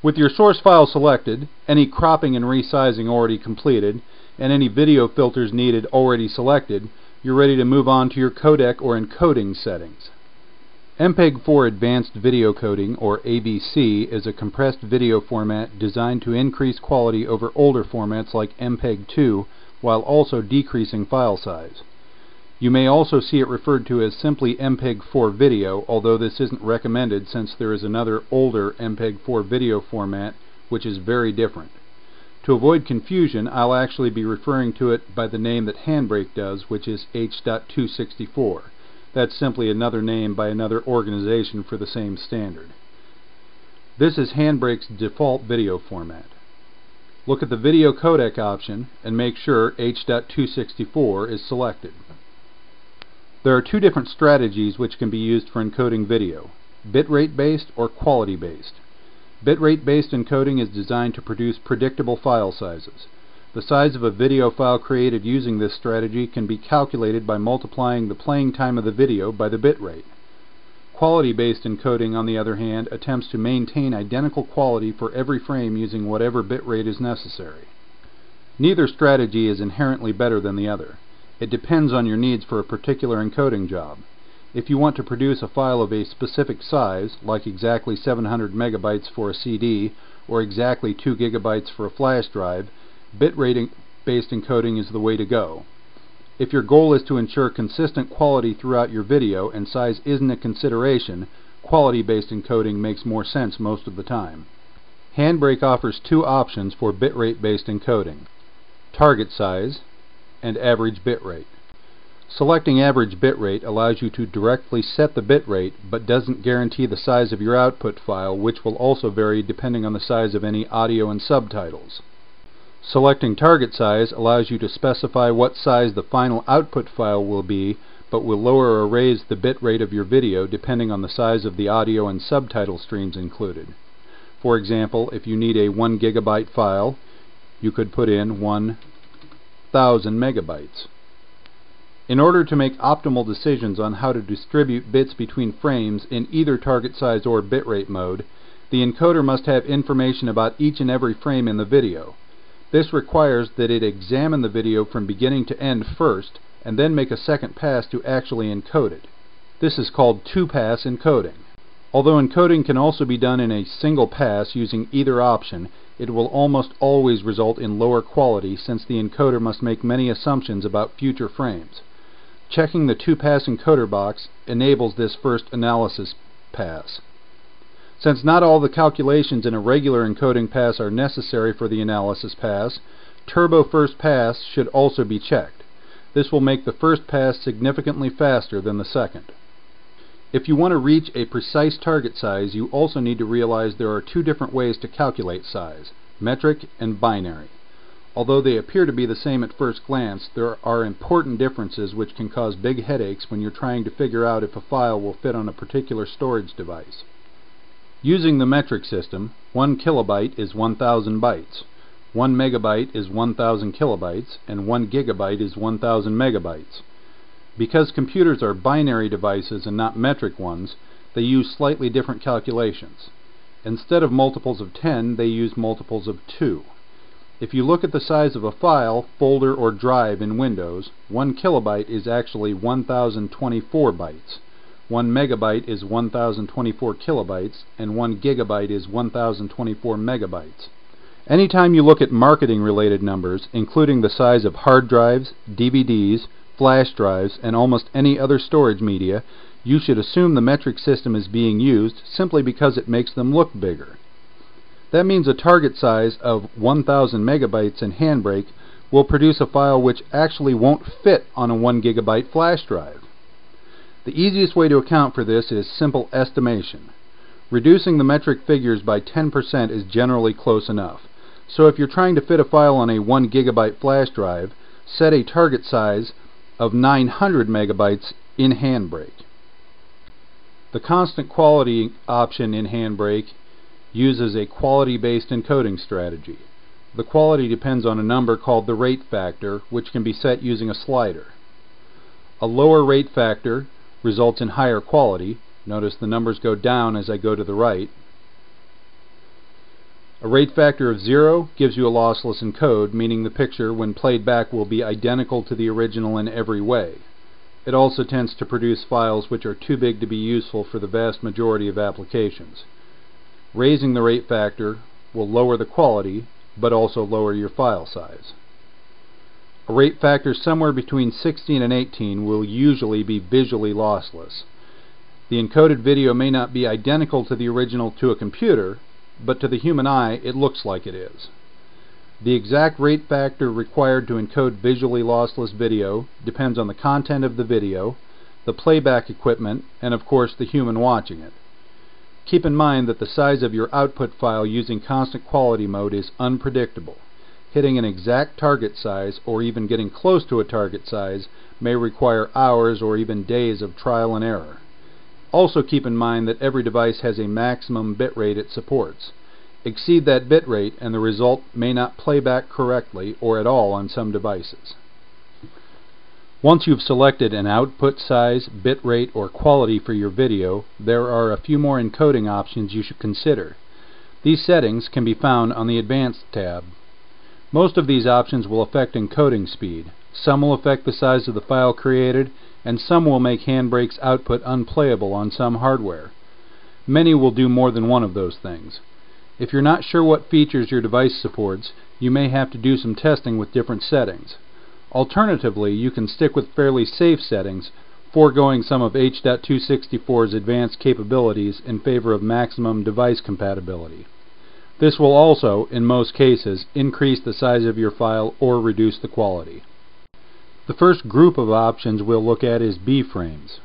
With your source file selected, any cropping and resizing already completed, and any video filters needed already selected, you're ready to move on to your codec or encoding settings. MPEG-4 Advanced Video Coding, or AVC, is a compressed video format designed to increase quality over older formats like MPEG-2 while also decreasing file size. You may also see it referred to as simply MPEG-4 video, although this isn't recommended since there is another older MPEG-4 video format which is very different. To avoid confusion, I'll actually be referring to it by the name that Handbrake does, which is H.264. That's simply another name by another organization for the same standard. This is Handbrake's default video format. Look at the video codec option and make sure H.264 is selected. There are two different strategies which can be used for encoding video, bitrate based or quality based. Bitrate based encoding is designed to produce predictable file sizes. The size of a video file created using this strategy can be calculated by multiplying the playing time of the video by the bitrate. Quality-based encoding, on the other hand, attempts to maintain identical quality for every frame using whatever bitrate is necessary. Neither strategy is inherently better than the other. It depends on your needs for a particular encoding job. If you want to produce a file of a specific size, like exactly 700 megabytes for a CD or exactly 2 gigabytes for a flash drive, bitrate based encoding is the way to go. If your goal is to ensure consistent quality throughout your video and size isn't a consideration, quality-based encoding makes more sense most of the time. Handbrake offers two options for bitrate-based encoding. Target size, and average bitrate. Selecting average bitrate allows you to directly set the bitrate but doesn't guarantee the size of your output file which will also vary depending on the size of any audio and subtitles. Selecting target size allows you to specify what size the final output file will be but will lower or raise the bitrate of your video depending on the size of the audio and subtitle streams included. For example, if you need a 1 gigabyte file, you could put in 1 1000 megabytes. In order to make optimal decisions on how to distribute bits between frames in either target size or bitrate mode, the encoder must have information about each and every frame in the video. This requires that it examine the video from beginning to end first, and then make a second pass to actually encode it. This is called two-pass encoding. Although encoding can also be done in a single pass using either option, it will almost always result in lower quality since the encoder must make many assumptions about future frames. Checking the two-pass encoder box enables this first analysis pass. Since not all the calculations in a regular encoding pass are necessary for the analysis pass, Turbo First Pass should also be checked. This will make the first pass significantly faster than the second. If you want to reach a precise target size, you also need to realize there are two different ways to calculate size, metric and binary. Although they appear to be the same at first glance, there are important differences which can cause big headaches when you're trying to figure out if a file will fit on a particular storage device. Using the metric system, 1 kilobyte is 1000 bytes, 1 megabyte is 1000 kilobytes, and 1 gigabyte is 1000 megabytes. Because computers are binary devices and not metric ones, they use slightly different calculations. Instead of multiples of 10, they use multiples of 2. If you look at the size of a file, folder, or drive in Windows, 1 kilobyte is actually 1024 bytes. 1 megabyte is 1024 kilobytes, and 1 gigabyte is 1024 megabytes. Anytime you look at marketing related numbers, including the size of hard drives, DVDs, flash drives, and almost any other storage media, you should assume the metric system is being used simply because it makes them look bigger. That means a target size of 1000 megabytes in Handbrake will produce a file which actually won't fit on a 1 gigabyte flash drive. The easiest way to account for this is simple estimation. Reducing the metric figures by 10% is generally close enough. So if you're trying to fit a file on a 1 gigabyte flash drive, set a target size of 900 megabytes in Handbrake. The constant quality option in Handbrake uses a quality-based encoding strategy. The quality depends on a number called the rate factor, which can be set using a slider. A lower rate factor results in higher quality. Notice the numbers go down as I go to the right. A rate factor of zero gives you a lossless encode, meaning the picture, when played back, will be identical to the original in every way. It also tends to produce files which are too big to be useful for the vast majority of applications. Raising the rate factor will lower the quality, but also lower your file size. A rate factor somewhere between 16 and 18 will usually be visually lossless. The encoded video may not be identical to the original to a computer, but to the human eye it looks like it is. The exact rate factor required to encode visually lossless video depends on the content of the video, the playback equipment, and of course the human watching it. Keep in mind that the size of your output file using constant quality mode is unpredictable. Hitting an exact target size or even getting close to a target size may require hours or even days of trial and error. Also keep in mind that every device has a maximum bitrate it supports. Exceed that bit rate and the result may not play back correctly or at all on some devices. Once you've selected an output size, bit rate, or quality for your video, there are a few more encoding options you should consider. These settings can be found on the Advanced tab. Most of these options will affect encoding speed. Some will affect the size of the file created, and some will make Handbrake's output unplayable on some hardware. Many will do more than one of those things. If you're not sure what features your device supports, you may have to do some testing with different settings. Alternatively, you can stick with fairly safe settings, foregoing some of H.264's advanced capabilities in favor of maximum device compatibility. This will also, in most cases, increase the size of your file or reduce the quality. The first group of options we'll look at is B-frames.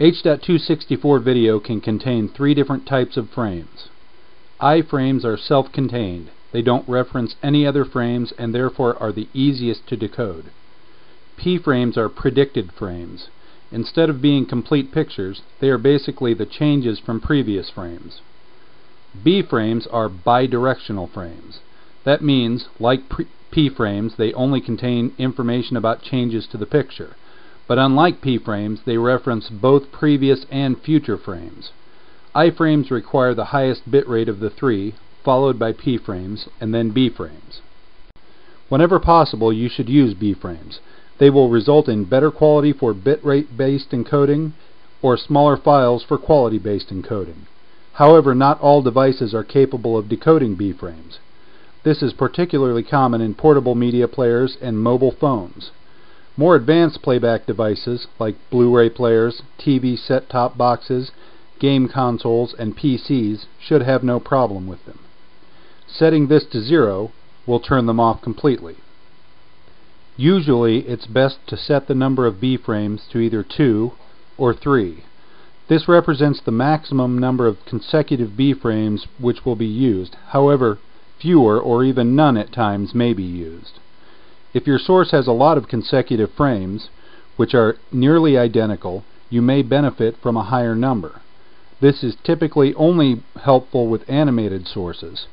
H.264 video can contain three different types of frames. I-frames are self-contained. They don't reference any other frames and therefore are the easiest to decode. P-frames are predicted frames. Instead of being complete pictures, they are basically the changes from previous frames. B-frames are bidirectional frames. That means, like P-frames, they only contain information about changes to the picture. But unlike P-frames, they reference both previous and future frames. I-frames require the highest bitrate of the three, followed by P-frames, and then B-frames. Whenever possible, you should use B-frames. They will result in better quality for bitrate-based encoding or smaller files for quality-based encoding. However, not all devices are capable of decoding B-frames. This is particularly common in portable media players and mobile phones. More advanced playback devices, like Blu-ray players, TV set-top boxes, game consoles, and PCs should have no problem with them. Setting this to zero will turn them off completely. Usually it's best to set the number of B-frames to either 2 or 3. This represents the maximum number of consecutive B-frames which will be used. However, fewer or even none at times may be used. If your source has a lot of consecutive frames, which are nearly identical, you may benefit from a higher number. This is typically only helpful with animated sources.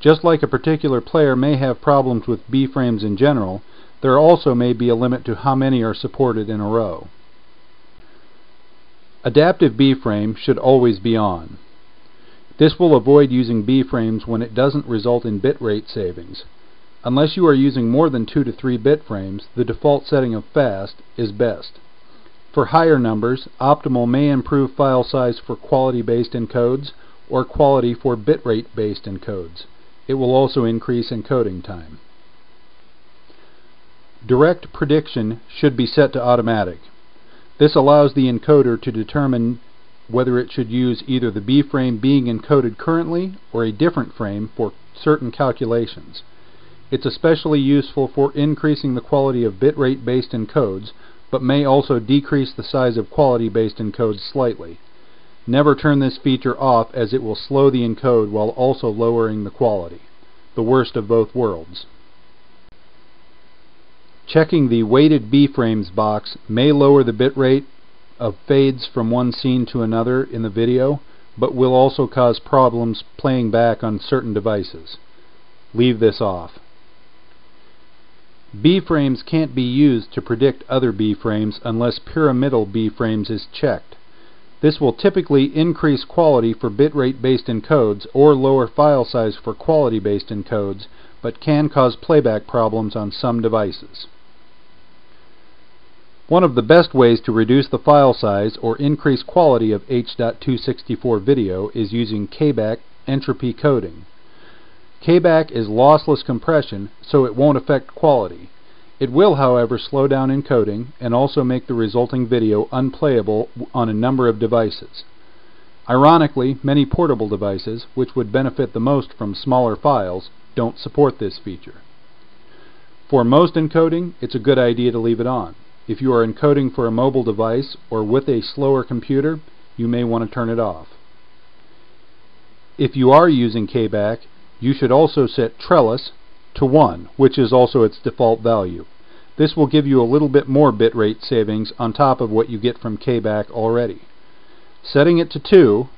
Just like a particular player may have problems with B-frames in general, there also may be a limit to how many are supported in a row. Adaptive B-frame should always be on. This will avoid using B-frames when it doesn't result in bitrate savings. Unless you are using more than 2 to 3 B-frames, the default setting of fast is best. For higher numbers, Optimal may improve file size for quality-based encodes or quality for bitrate-based encodes. It will also increase encoding time. Direct prediction should be set to automatic. This allows the encoder to determine whether it should use either the B frame being encoded currently or a different frame for certain calculations. It's especially useful for increasing the quality of bitrate based encodes but may also decrease the size of quality-based encodes slightly. Never turn this feature off as it will slow the encode while also lowering the quality. The worst of both worlds. Checking the weighted B-frames box may lower the bitrate of fades from one scene to another in the video, but will also cause problems playing back on certain devices. Leave this off. B-frames can't be used to predict other B-frames unless pyramidal B-frames is checked. This will typically increase quality for bitrate based encodes or lower file size for quality based encodes, but can cause playback problems on some devices. One of the best ways to reduce the file size or increase quality of H.264 video is using CABAC entropy coding. CABAC is lossless compression, so it won't affect quality. It will, however, slow down encoding and also make the resulting video unplayable on a number of devices. Ironically, many portable devices, which would benefit the most from smaller files, don't support this feature. For most encoding, it's a good idea to leave it on. If you are encoding for a mobile device or with a slower computer, you may want to turn it off. If you are using CABAC, you should also set trellis to 1, which is also its default value. This will give you a little bit more bitrate savings on top of what you get from CABAC already. Setting it to 2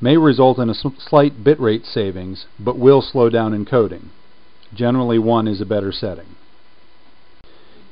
may result in a slight bitrate savings, but will slow down encoding. Generally 1 is a better setting.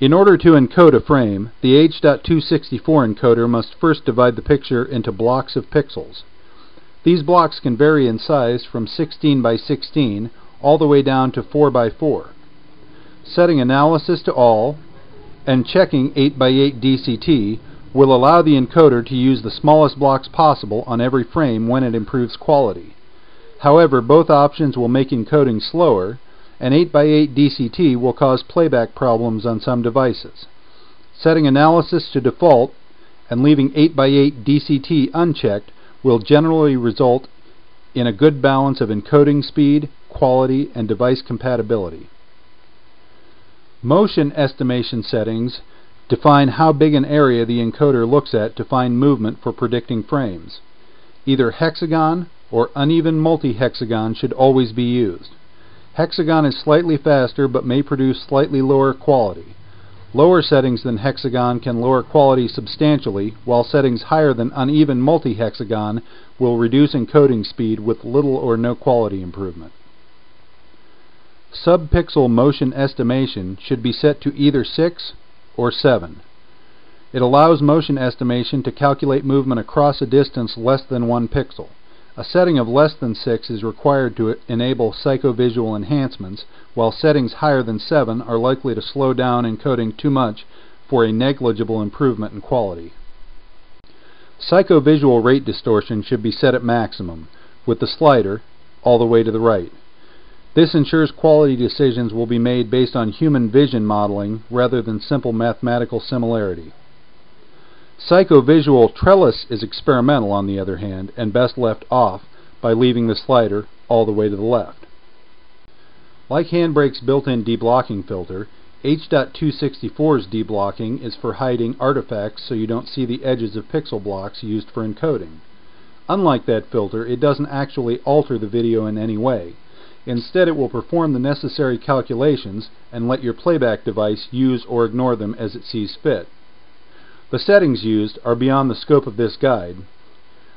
In order to encode a frame, the H.264 encoder must first divide the picture into blocks of pixels. These blocks can vary in size from 16 by 16 all the way down to 4 by 4. Setting analysis to all and checking 8 by 8 DCT will allow the encoder to use the smallest blocks possible on every frame when it improves quality. However, both options will make encoding slower, and 8 by 8 DCT will cause playback problems on some devices. Setting analysis to default and leaving 8x8 DCT unchecked will generally result in a good balance of encoding speed, quality, and device compatibility. Motion estimation settings define how big an area the encoder looks at to find movement for predicting frames. Either hexagon or uneven multi-hexagon should always be used. Hexagon is slightly faster but may produce slightly lower quality. Lower settings than hexagon can lower quality substantially, while settings higher than uneven multi-hexagon will reduce encoding speed with little or no quality improvement. Subpixel motion estimation should be set to either 6 or 7. It allows motion estimation to calculate movement across a distance less than 1 pixel. A setting of less than 6 is required to enable psychovisual enhancements, while settings higher than 7 are likely to slow down encoding too much for a negligible improvement in quality. Psychovisual rate distortion should be set at maximum, with the slider all the way to the right. This ensures quality decisions will be made based on human vision modeling rather than simple mathematical similarity. Psychovisual trellis is experimental, on the other hand, and best left off by leaving the slider all the way to the left. Like Handbrake's built-in deblocking filter, H.264's deblocking is for hiding artifacts so you don't see the edges of pixel blocks used for encoding. Unlike that filter, it doesn't actually alter the video in any way. Instead, it will perform the necessary calculations and let your playback device use or ignore them as it sees fit. The settings used are beyond the scope of this guide.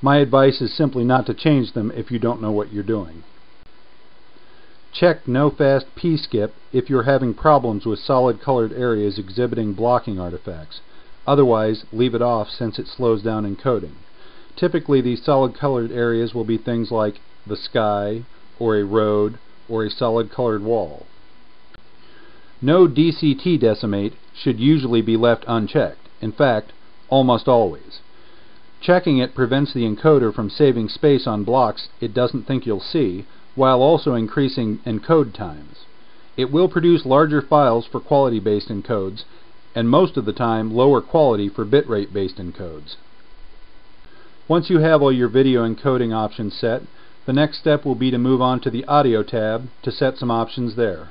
My advice is simply not to change them if you don't know what you're doing. Check No Fast P-Skip if you're having problems with solid colored areas exhibiting blocking artifacts. Otherwise, leave it off since it slows down encoding. Typically, these solid colored areas will be things like the sky, or a road, or a solid colored wall. No DCT decimate should usually be left unchecked. In fact, almost always. Checking it prevents the encoder from saving space on blocks it doesn't think you'll see, while also increasing encode times. It will produce larger files for quality-based encodes, and most of the time lower quality for bitrate-based encodes. Once you have all your video encoding options set, the next step will be to move on to the Audio tab to set some options there.